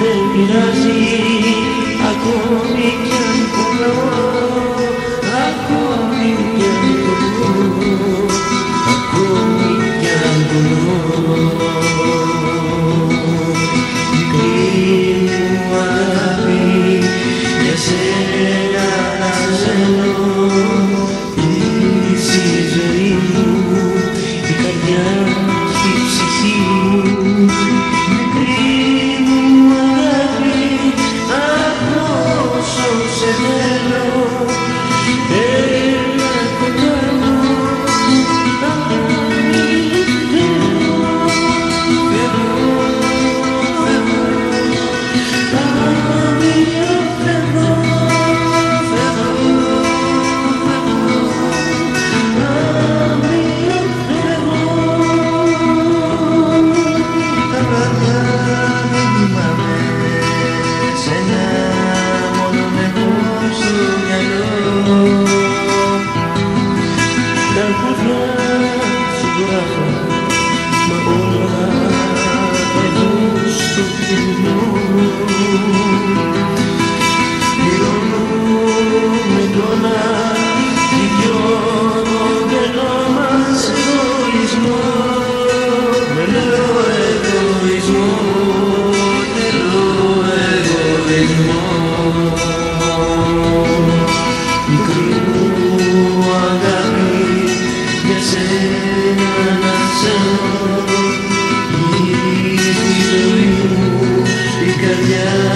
de mirar mirarsi a corazón. Yeah.